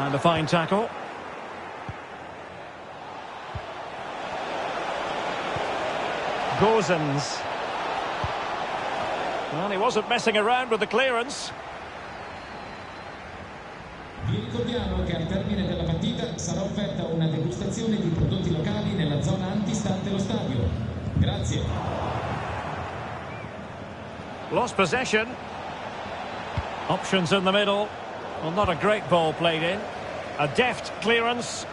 And a fine tackle. Gosens. Well, he wasn't messing around with the clearance. Vi ricordiamo che al termine della partita sarà offerta una degustazione di prodotti locali nella zona antistante lo stadio. Grazie. Lost possession. Options in the middle. Well, not a great ball played in. A deft clearance.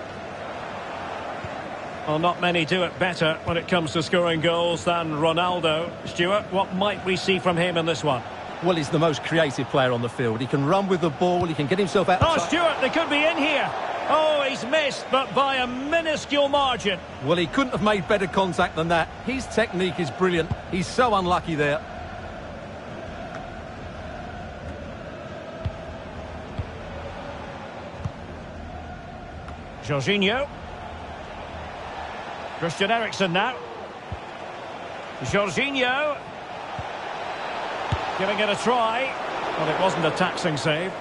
Well, not many do it better when it comes to scoring goals than Ronaldo. Stuart, what might we see from him in this one? Well, he's the most creative player on the field. He can run with the ball, he can get himself out... Oh, Stuart, they could be in here. Oh, he's missed, but by a minuscule margin. Well, he couldn't have made better contact than that. His technique is brilliant. He's so unlucky there. Jorginho. Christian Eriksen now. Jorginho. Giving it a try. But it wasn't a taxing save.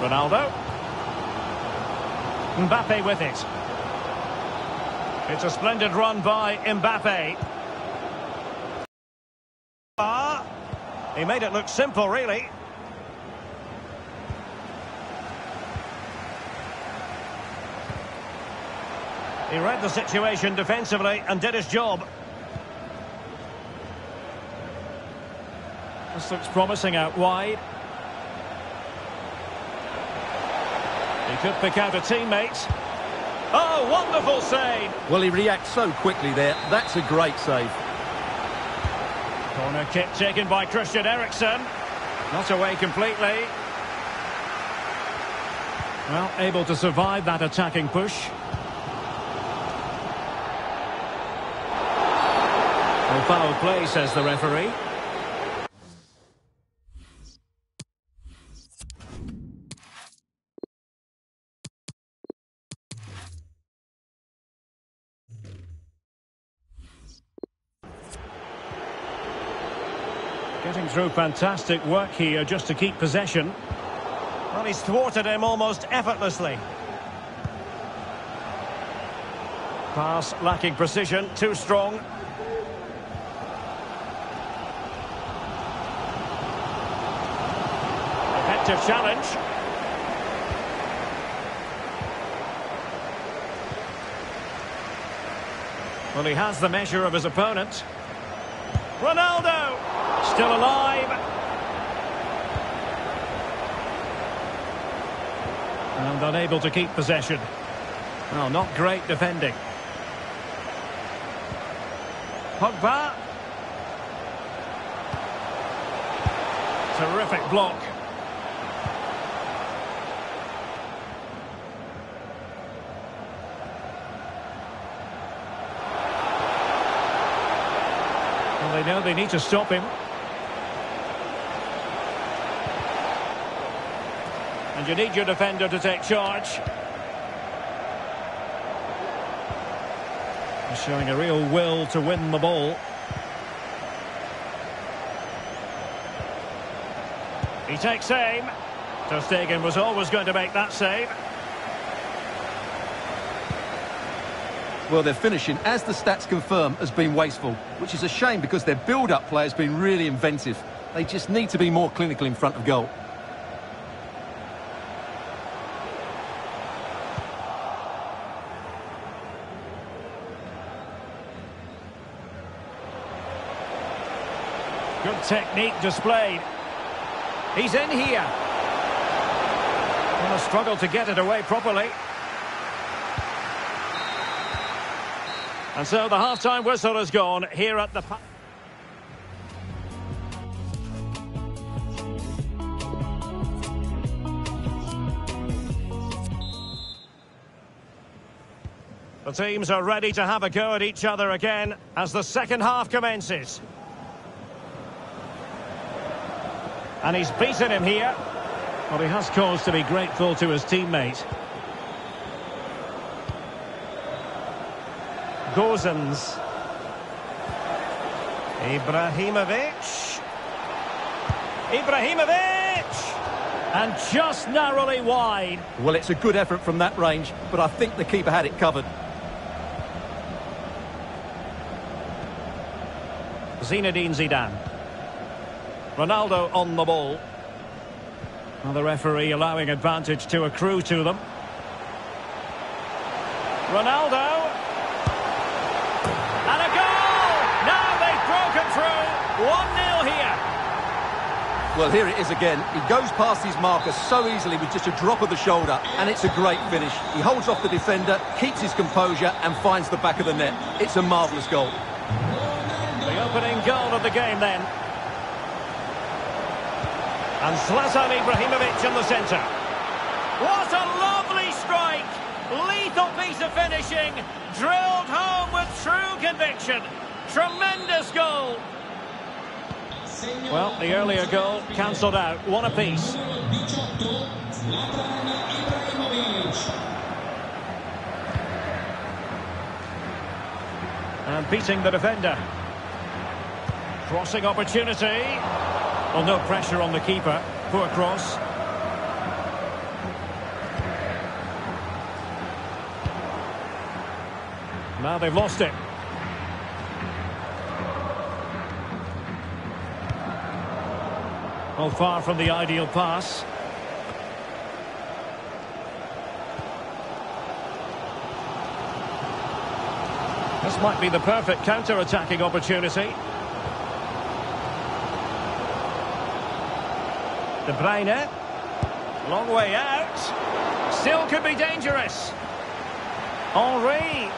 Ronaldo. Mbappe with it. It's a splendid run by Mbappe. Ah, he made it look simple, really. He read the situation defensively and did his job. This looks promising out wide. He could pick out a teammate. Oh, wonderful save! Well, he reacts so quickly there. That's a great save. Corner kick taken by Christian Eriksen. Not away completely. Well, able to survive that attacking push. Well, foul play, says the referee. Getting through fantastic work here just to keep possession. Well, he's thwarted him almost effortlessly. Pass lacking precision, too strong. Effective challenge. Well, he has the measure of his opponent. Ronaldo! Still alive. And unable to keep possession. Well, not great defending. Pogba. Terrific block. Well, they know they need to stop him. And you need your defender to take charge. Showing a real will to win the ball. He takes aim. Ter Stegen was always going to make that save. Well, their finishing, as the stats confirm, has been wasteful, which is a shame because their build-up play has been really inventive. They just need to be more clinical in front of goal. Good technique displayed. He's in here. Gonna struggle to get it away properly. And so the half-time whistle has gone here at the... The teams are ready to have a go at each other again as the second half commences. And he's beaten him here. Well, he has cause to be grateful to his teammate. Gosens. Ibrahimovic. Ibrahimovic! And just narrowly wide. Well, it's a good effort from that range, but I think the keeper had it covered. Zinedine Zidane. Ronaldo on the ball. Well, the referee allowing advantage to accrue to them. Ronaldo. And a goal! Now they've broken through. 1-0 here. Well, here it is again. He goes past his marker so easily with just a drop of the shoulder, and it's a great finish. He holds off the defender, keeps his composure, and finds the back of the net. It's a marvellous goal. The opening goal of the game then. And Zlatan Ibrahimovic in the centre. What a lovely strike! Lethal piece of finishing. Drilled home with true conviction. Tremendous goal. Well, the earlier goal cancelled out. One apiece. And beating the defender. Crossing opportunity. Well, no pressure on the keeper. Poor cross. Now they've lost it. Well, far from the ideal pass. This might be the perfect counter-attacking opportunity. De Bruyne. Long way out. Still could be dangerous. Henry.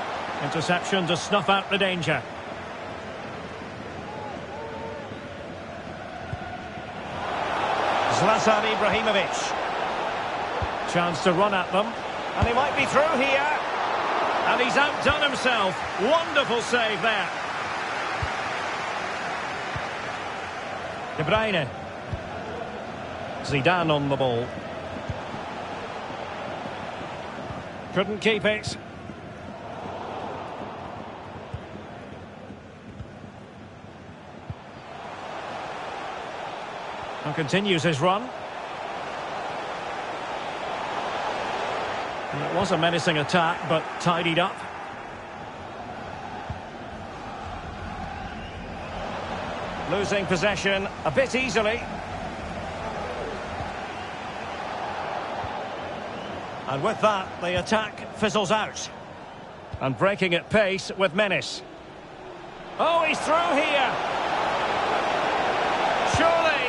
Interception to snuff out the danger. Zlatan Ibrahimovic. Chance to run at them. And he might be through here. And he's outdone himself. Wonderful save there. De Bruyne. Zidane on the ball. Couldn't keep it. And continues his run. And it was a menacing attack, but tidied up. Losing possession a bit easily. And with that, the attack fizzles out. And breaking at pace with menace. Oh, he's through here. Surely.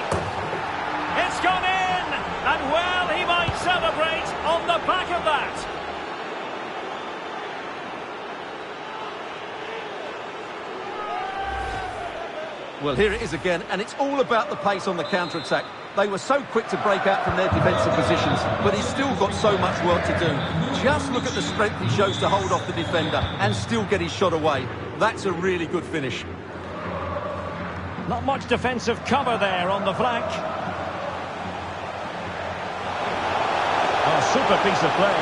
It's gone in. And well, he might celebrate on the back of that. Well, here it is again, and it's all about the pace on the counter-attack. They were so quick to break out from their defensive positions, but he's still got so much work to do. Just look at the strength he shows to hold off the defender and still get his shot away. That's a really good finish. Not much defensive cover there on the flank. Oh, super piece of play.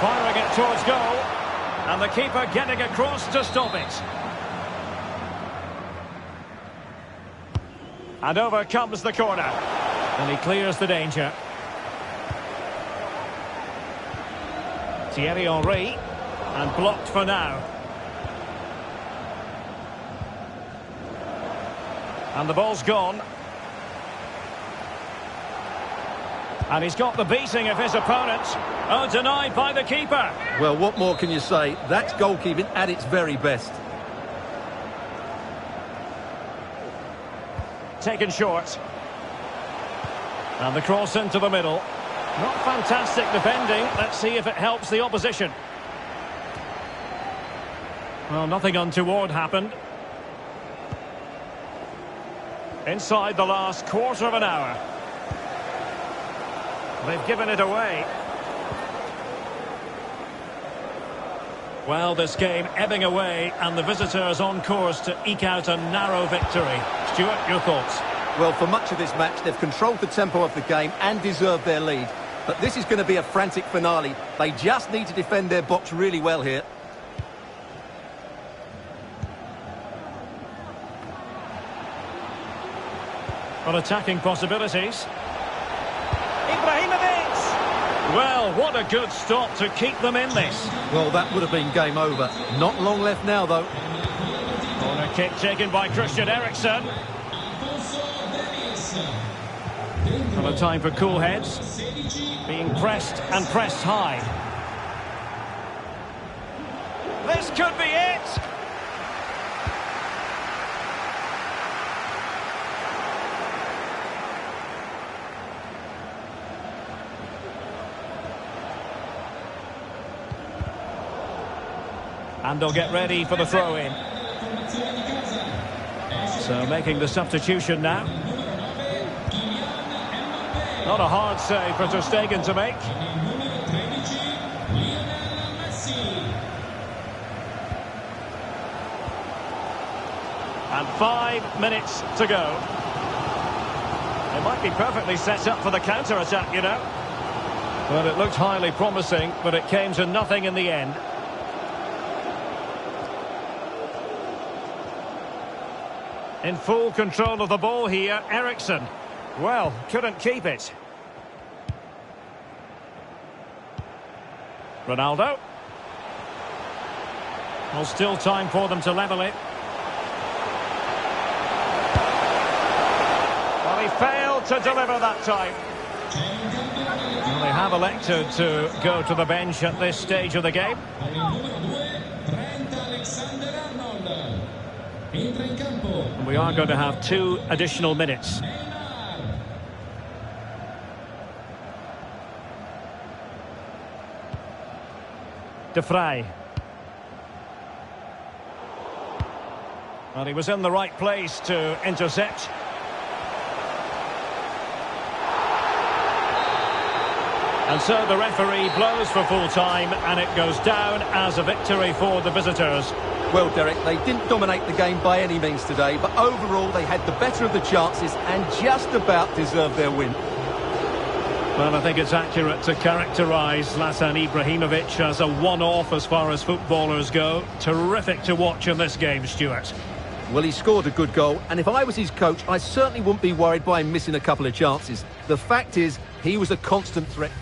Firing it towards goal. And the keeper getting across to stop it. And over comes the corner. And he clears the danger. Thierry Henry. And blocked for now. And the ball's gone. And he's got the beating of his opponent. Oh, denied by the keeper. Well, what more can you say? That's goalkeeping at its very best. Taken short. And the cross into the middle. Not fantastic defending. Let's see if it helps the opposition. Well, nothing untoward happened. Inside the last quarter of an hour. They've given it away. Well, this game ebbing away and the visitors on course to eke out a narrow victory. Stuart, your thoughts? Well, for much of this match, they've controlled the tempo of the game and deserved their lead. But this is going to be a frantic finale. They just need to defend their box really well here. On attacking possibilities. Ibrahimovic! Well, what a good stop to keep them in this. Well, that would have been game over. Not long left now, though. Kick taken by Christian Eriksen. Well, a time for cool heads. Being pressed and pressed high. This could be it! And they'll get ready for the throw-in. So making the substitution now. Not a hard save for Ter Stegen to make. And five minutes to go. It might be perfectly set up for the counter-attack, you know. Well, it looked highly promising, but it came to nothing in the end. In full control of the ball here, Eriksen. Well, couldn't keep it. Ronaldo. Well, still time for them to level it. Well, he failed to deliver that time. Well, they have elected to go to the bench at this stage of the game. And we are going to have two additional minutes. De Vrij. Well, he was in the right place to intercept. And so the referee blows for full time and it goes down as a victory for the visitors. Well, Derek, they didn't dominate the game by any means today, but overall they had the better of the chances and just about deserved their win. Well, I think it's accurate to characterise Zlatan Ibrahimovic as a one-off as far as footballers go. Terrific to watch in this game, Stuart. Well, he scored a good goal, and if I was his coach, I certainly wouldn't be worried by him missing a couple of chances. The fact is, he was a constant threat.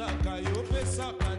pesaka yo pesaka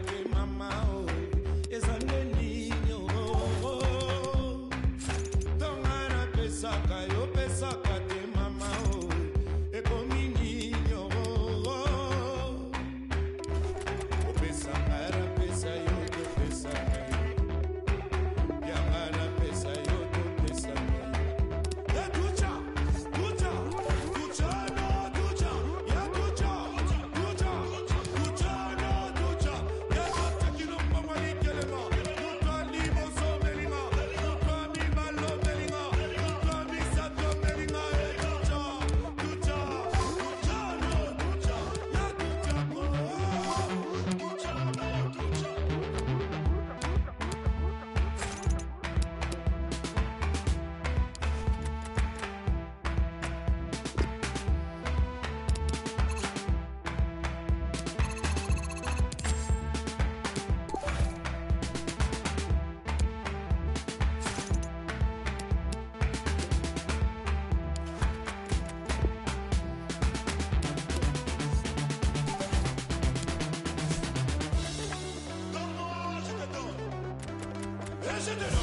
Listen to them.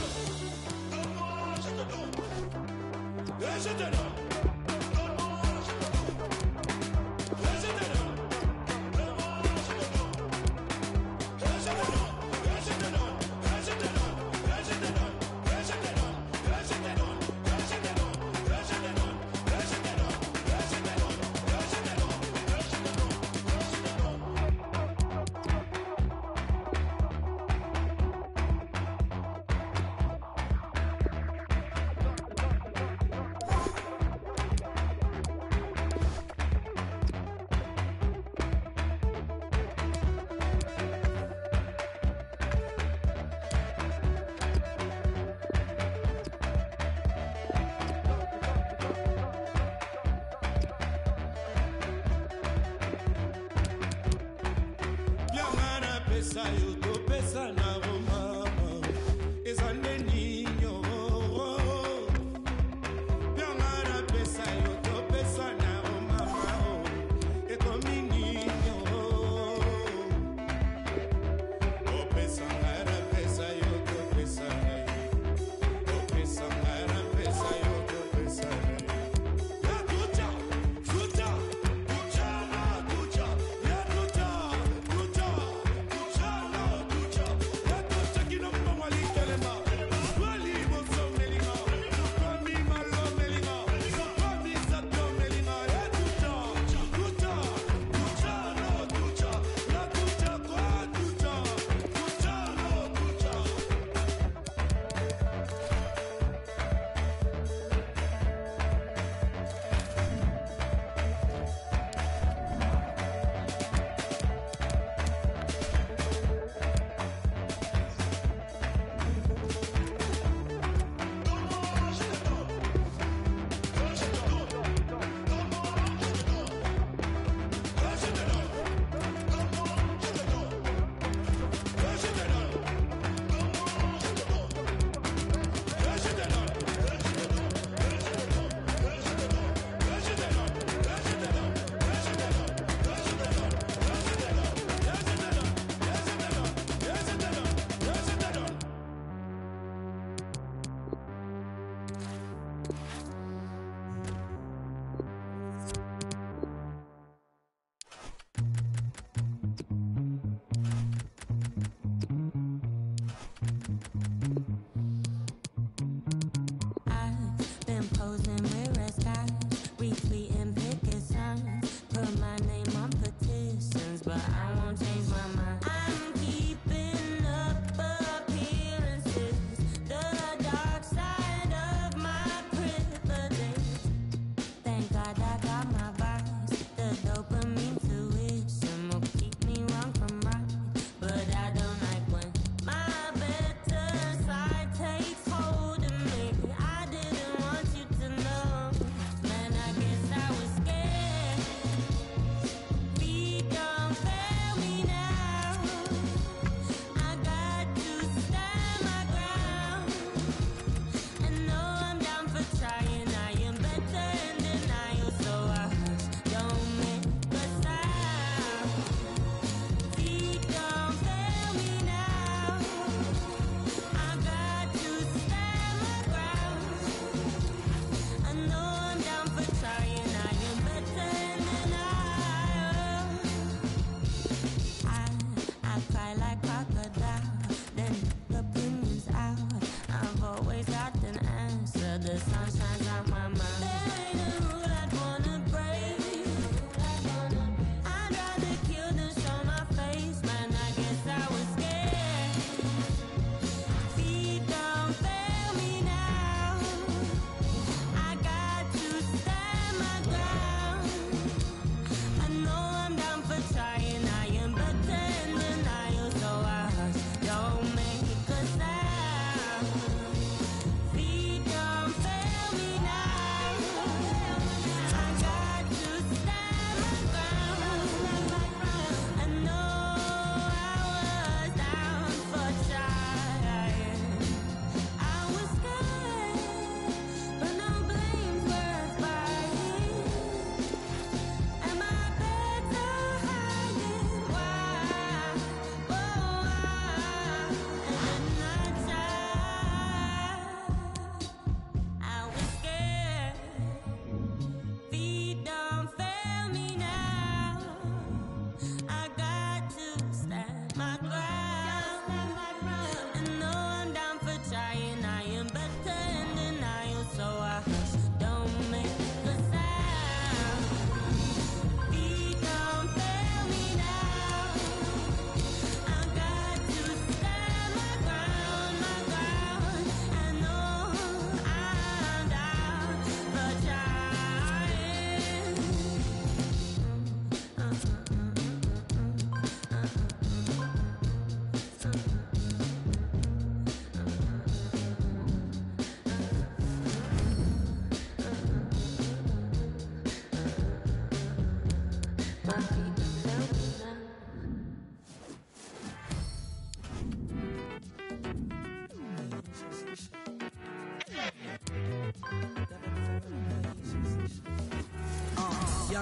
Listen to them. pesa yo topesa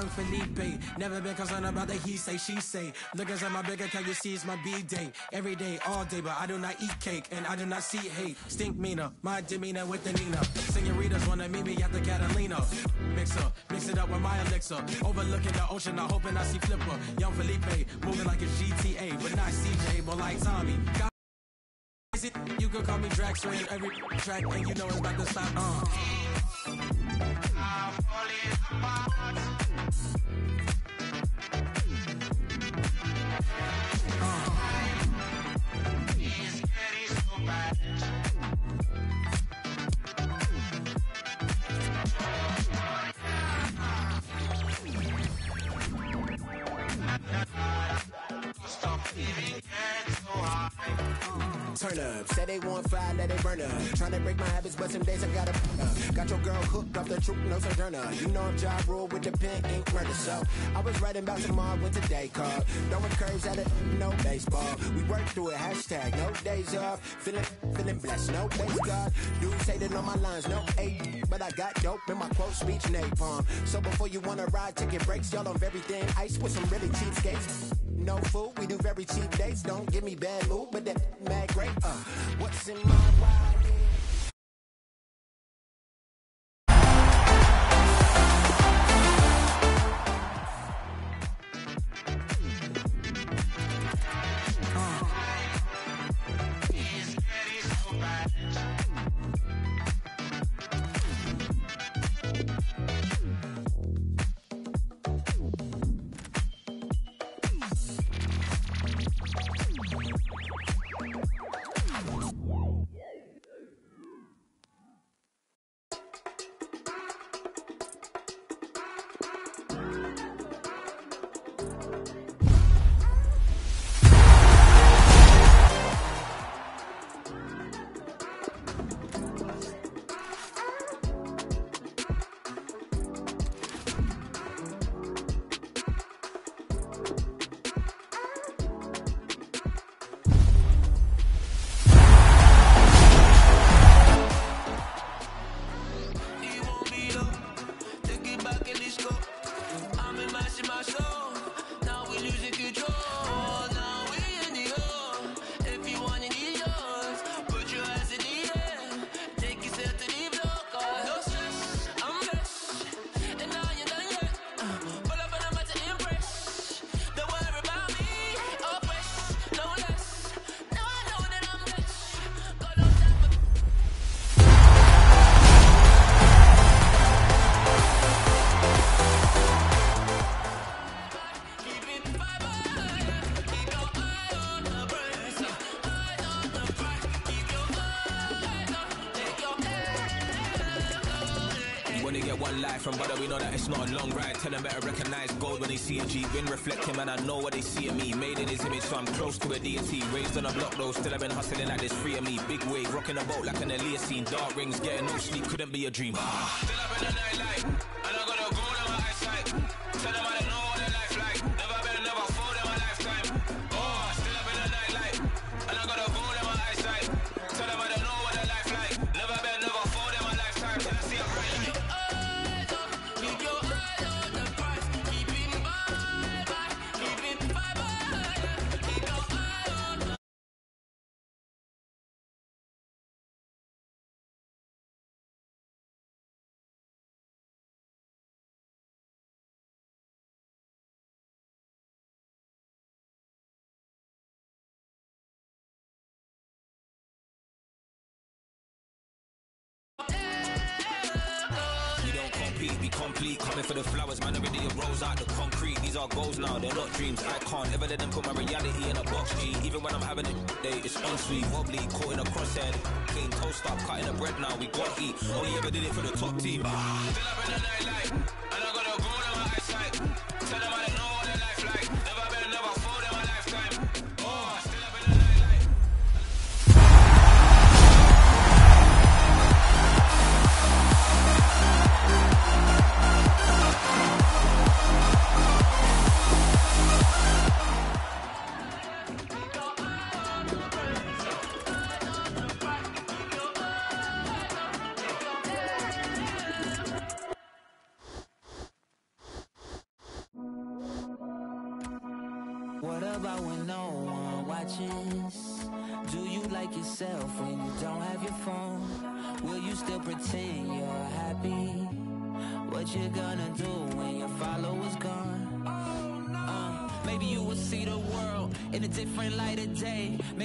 young Felipe. Never been concerned about the he say, she say. Look at my bigger account, you see it's my B-day. Every day, all day, but I do not eat cake and I do not see hate. Stink meaner, my demeanor with the Nina. Senoritas wanna meet me at the Catalina. Mixer, mix it up with my elixir. Overlooking the ocean, I'm hoping I see Flipper. Young Felipe, moving like a GTA, but not CJ, but like Tommy. You can call me Drax in every track, and you know it's about to stop. Uh. Turn up, say they want fire, let it burn up. To break my habits, but some days I gotta uh, Got your girl hooked off the truth, no sojourner. You know I'm job rule with the pen, ink murder. So I was writing about tomorrow with today called. Throwing curves at it, no baseball. We work through it, hashtag no days off. Feeling, feeling blessed, no base God. Dudes hating on my lines, no A, but I got dope in my quote speech napalm. So before you wanna ride, ticket breaks, y'all on everything. Ice with some really cheap skates no food. We do very cheap dates. Don't give me bad mood, but that mad great. Uh, what's in my wallet? It's not a long ride. Tell them better recognize gold when they see a G. Been reflecting, man, I know what they see in me. Made in his image, so I'm close to a deity. Raised on a block, though, still I've been hustling like this free of me. Big wave, rocking a boat like an scene. Dark rings, getting no sleep, couldn't be a dream. Still up in the nightlight, the flowers, man, already rose out the concrete. These are goals now, they're not dreams. I can't ever let them put my reality in a box, G. Even when I'm having it, day, it's unsweet, wobbly, caught in a crosshead. Clean toast up, cutting the bread now, we got eat. Only oh, ever did it for the top team. Ah, still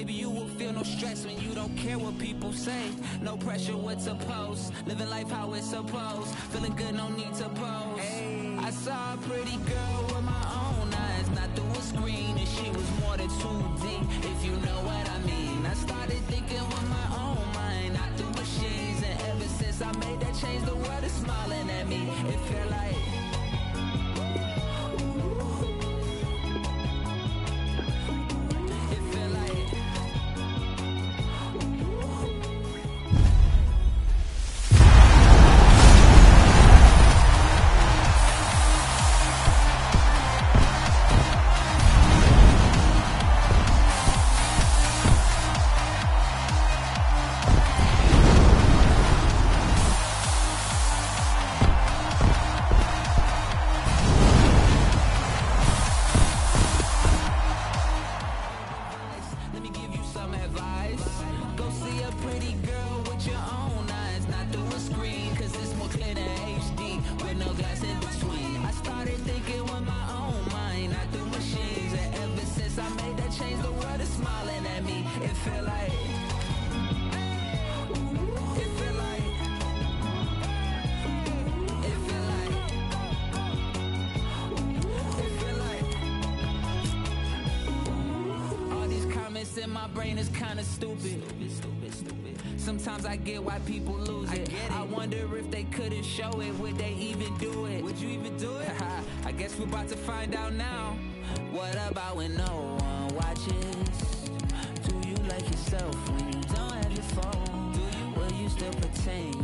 Maybe you will feel no stress when you don't care what people say. No pressure what's post. Living life how it's supposed. Feeling good, no need to pose. I saw a pretty girl with my own eyes, not through a screen, and she was more than 2D, if you know what I mean. I started thinking with my own mind, not through machines, and ever since I made that change, the world is smiling at me. It felt like. Sometimes I get why people lose it. I, wonder if they couldn't show it, would they even do it? Would you even do it? I guess we're about to find out now. What about when no one watches? Do you like yourself when you don't have your phone? Do you? Will you still pretend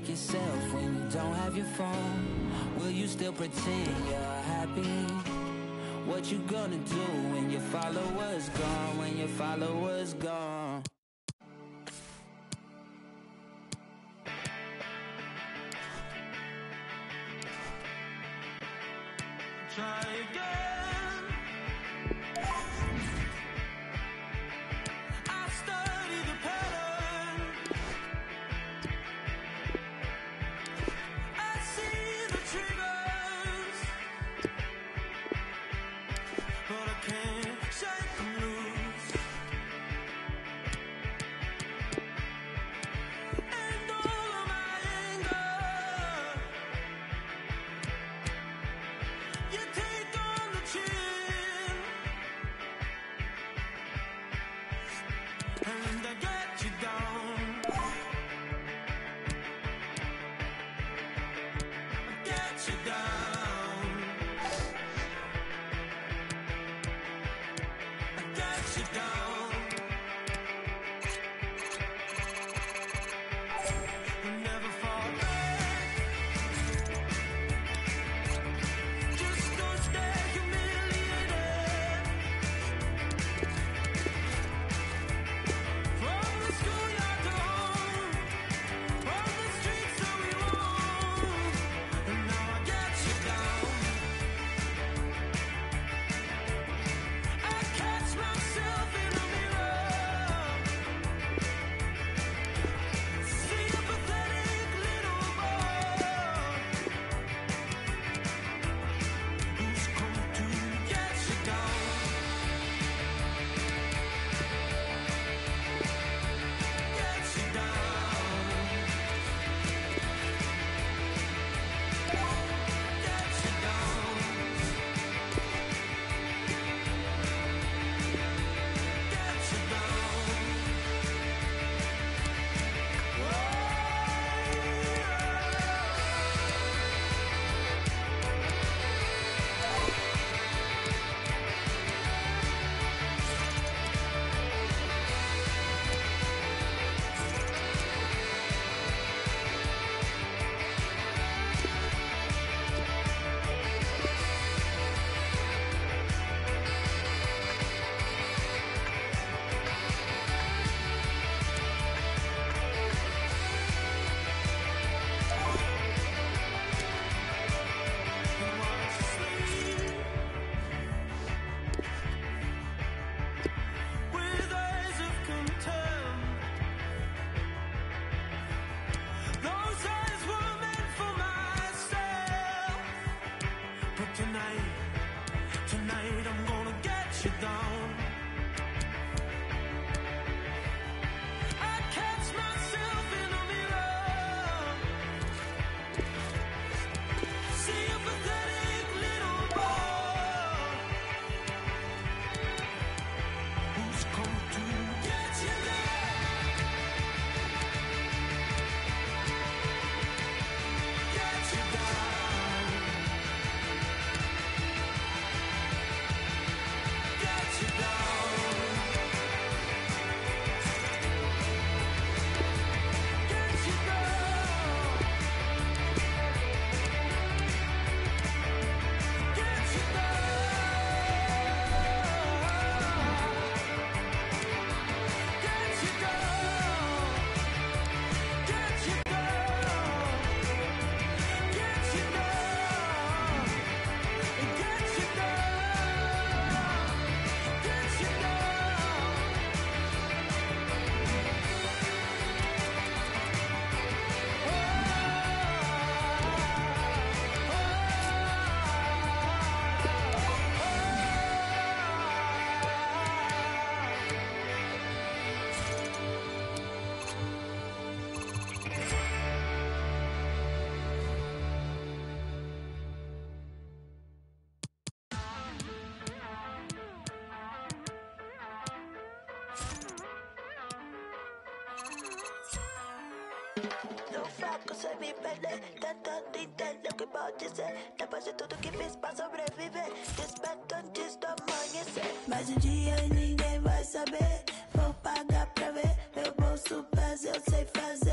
like yourself when you don't have your phone? Will you still pretend you're happy? What you gonna do when your followers gone? When your followers gone? Lo flaco se vive tanto lo que dizer Depois de tudo que fiz pra sobreviver. Desperto antes do amanhecer. Mas um dia ninguém vai saber. Vou pagar pra ver. Meu bolso pesa, eu sei fazer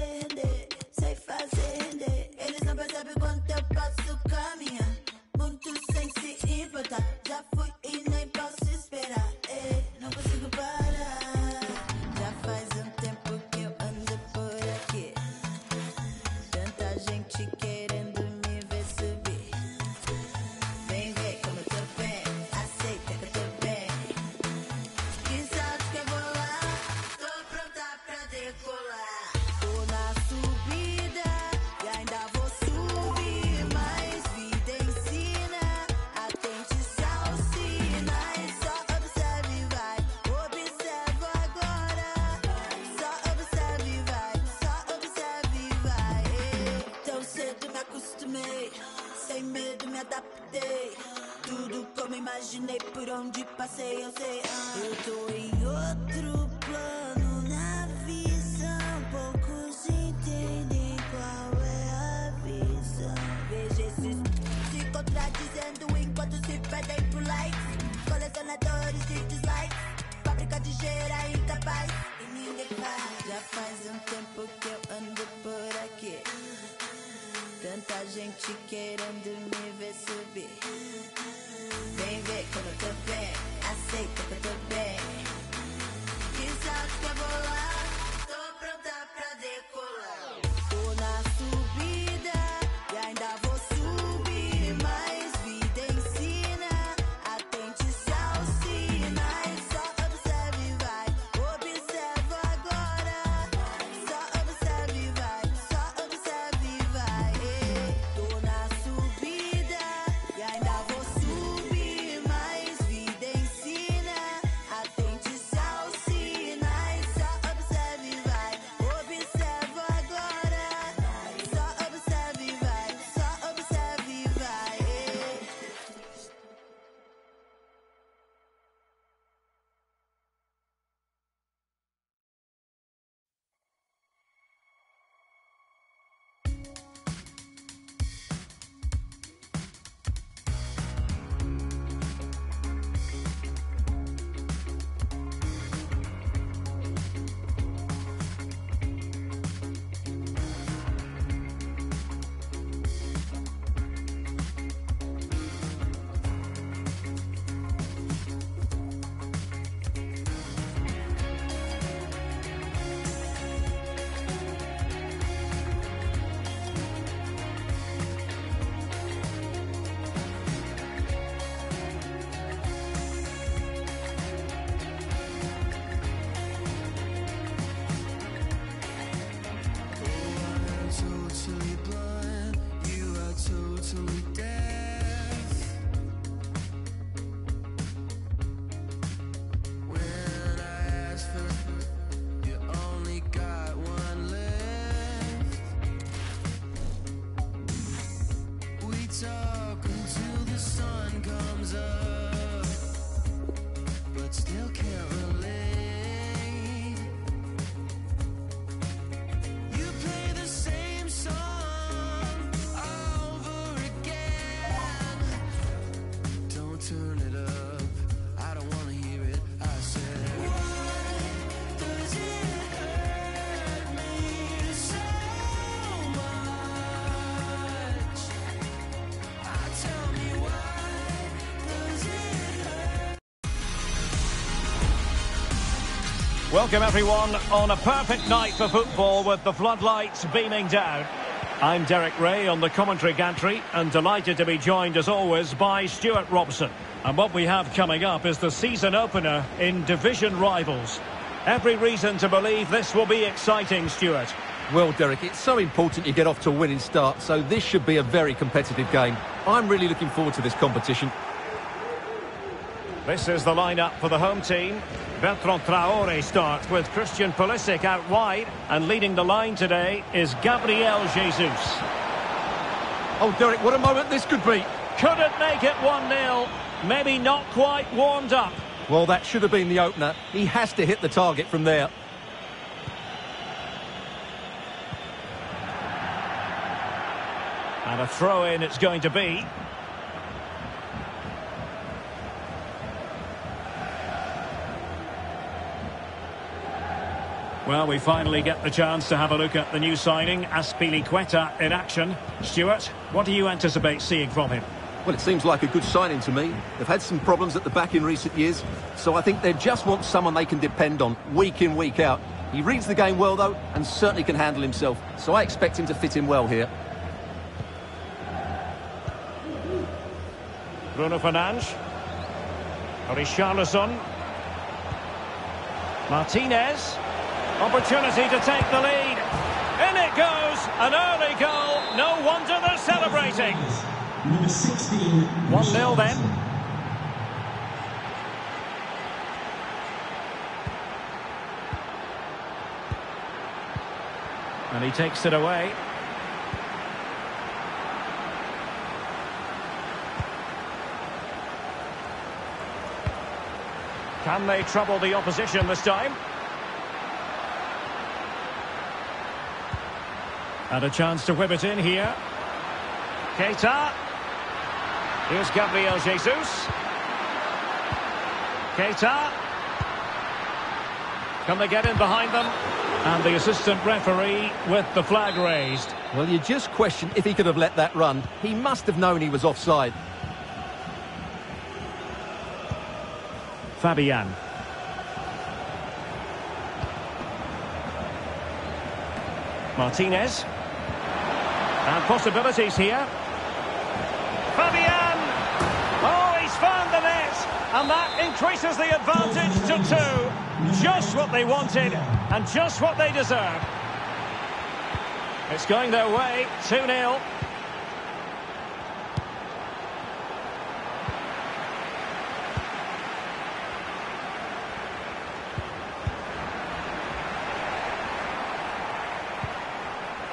acostumei, sem medo me adaptei. Tudo como imaginei, por onde passei eu sei. Ah, eu tô em outro Querendo me ver subir. Vem ver como eu tô bem, Welcome everyone on a perfect night for football with the floodlights beaming down. I'm Derek Ray on the commentary gantry and delighted to be joined as always by Stuart Robson. And what we have coming up is the season opener in division rivals. Every reason to believe this will be exciting, Stuart. Well, Derek, it's so important you get off to a winning start, so this should be a very competitive game. I'm really looking forward to this competition. This is the lineup for the home team. Bertrand Traore starts with Christian Pulisic out wide, and leading the line today is Gabriel Jesus. Oh, Derek, what a moment this could be. Couldn't make it 1-0. Maybe not quite warmed up. Well, that should have been the opener. He has to hit the target from there. And a throw-in it's going to be. Well, we finally get the chance to have a look at the new signing, Azpilicueta, in action. Stuart, what do you anticipate seeing from him? Well, it seems like a good signing to me. They've had some problems at the back in recent years, so I think they just want someone they can depend on, week in, week out. He reads the game well, though, and certainly can handle himself, so I expect him to fit in well here. Bruno Fernandes. Richarlison. Martinez. Opportunity to take the lead. In it goes. An early goal. No wonder they're celebrating. Number 16. 1-0 then. And he takes it away. Can they trouble the opposition this time? And a chance to whip it in here. Keita. Here's Gabriel Jesus. Keita. Can they get in behind them? And the assistant referee with the flag raised. Well, you just question if he could have let that run. He must have known he was offside. Fabian. Martinez. And possibilities here. Fabian! Oh, he's found the net! And that increases the advantage to two. Just what they wanted and just what they deserve. It's going their way, 2-0.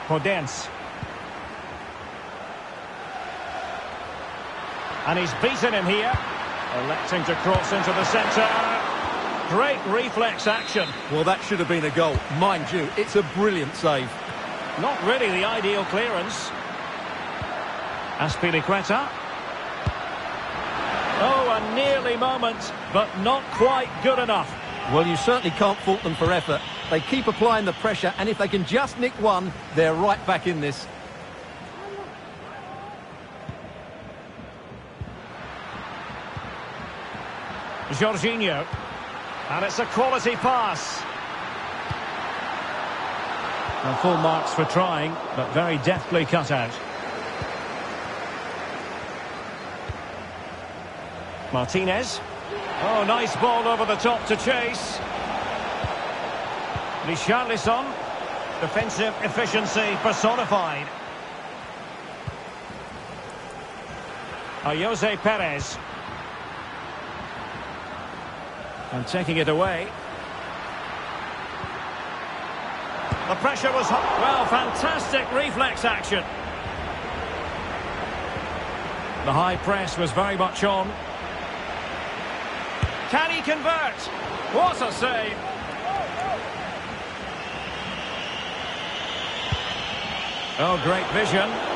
Podence. And he's beaten him here. Electing to cross into the centre. Great reflex action. Well, that should have been a goal. Mind you, it's a brilliant save. Not really the ideal clearance. Azpilicueta. Oh, a nearly moment, but not quite good enough. Well, you certainly can't fault them for effort. They keep applying the pressure, and if they can just nick one, they're right back in this. Jorginho. And it's a quality pass. And full marks for trying, but very deftly cut out. Martinez. Oh, nice ball over the top to chase. Richarlison. Defensive efficiency personified. Jose Perez. And taking it away. The pressure was. Well, fantastic reflex action. The high press was very much on. Can he convert? What a save. Oh, great vision.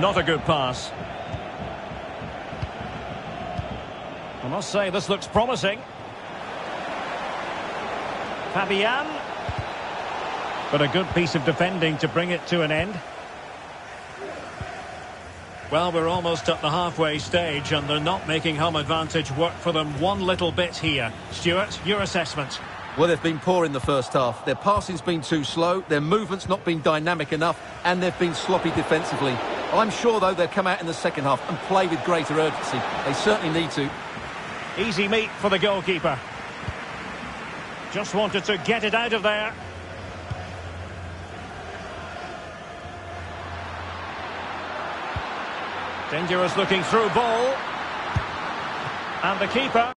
Not a good pass. I must say, this looks promising. Fabian. But a good piece of defending to bring it to an end. Well, we're almost at the halfway stage, and they're not making home advantage work for them one little bit here. Stuart, your assessment? Well, they've been poor in the first half. Their passing's been too slow, their movement's not been dynamic enough, and they've been sloppy defensively. I'm sure, though, they'll come out in the second half and play with greater urgency. They certainly need to. Easy meat for the goalkeeper. Just wanted to get it out of there. Dangerous looking through ball. And the keeper